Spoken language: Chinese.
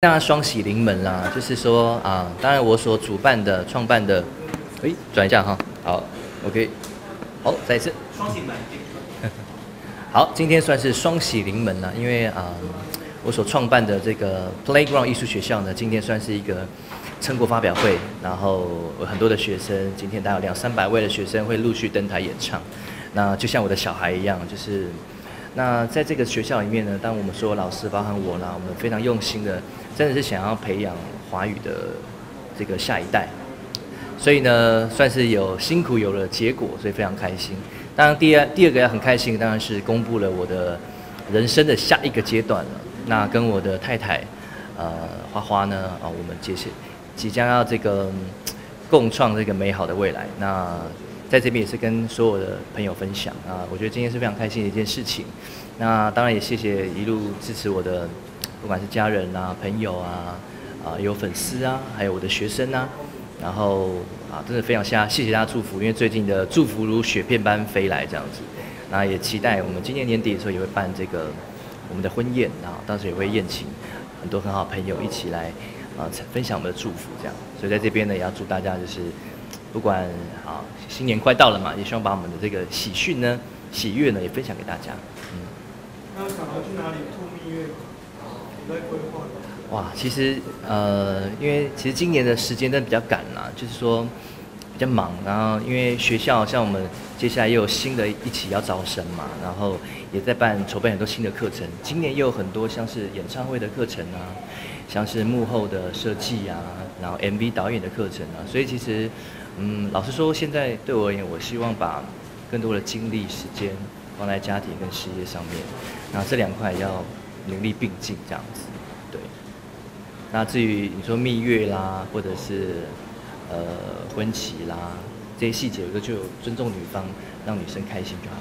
当然双喜临门啦，就是说啊，当然我所主办的、创办的，诶，转一下哈，好，OK，好，再一次，双喜临门。好，今天算是双喜临门了，因为啊，我所创办的这个 Playground 艺术学校呢，今天算是一个成果发表会，然后有很多的学生，今天大概有两三百位的学生会陆续登台演唱，那就像我的小孩一样，就是。那在这个学校里面呢，当我们所有老师，包含我啦，我们非常用心的，真的是想要培养华语的这个下一代，所以呢，算是有辛苦有了结果，所以非常开心。当然，第二第二个要很开心，当然是公布了我的人生的下一个阶段了。那跟我的太太，呃，花花呢，啊，我们接下即将要这个共创这个美好的未来。那在这边也是跟所有的朋友分享啊，我觉得今天是非常开心的一件事情。那当然也谢谢一路支持我的，不管是家人啊、朋友啊、啊有粉丝啊，还有我的学生啊，然后啊，真的非常谢谢大家祝福，因为最近的祝福如雪片般飞来这样子。那也期待我们今年年底的时候也会办这个我们的婚宴啊，到时也会宴请很多很好朋友一起来啊分享我们的祝福这样。所以在这边呢，也要祝大家就是。不管啊，新年快到了嘛，也希望把我们的这个喜讯呢、喜悦呢，也分享给大家。嗯。那想要去哪里度蜜月？在规划。哇，其实呃，因为其实今年的时间真的比较赶啦，就是说比较忙。然后因为学校像我们接下来又有新的一期要招生嘛，然后也在办筹备很多新的课程。今年又有很多像是演唱会的课程啊，像是幕后的设计啊，然后 MV 导演的课程啊，所以其实。嗯，老实说，现在对我而言，我希望把更多的精力、时间放在家庭跟事业上面，然后这两块要努力并进，这样子。对。那至于你说蜜月啦，或者是呃婚期啦这些细节，我觉得就尊重女方，让女生开心就好。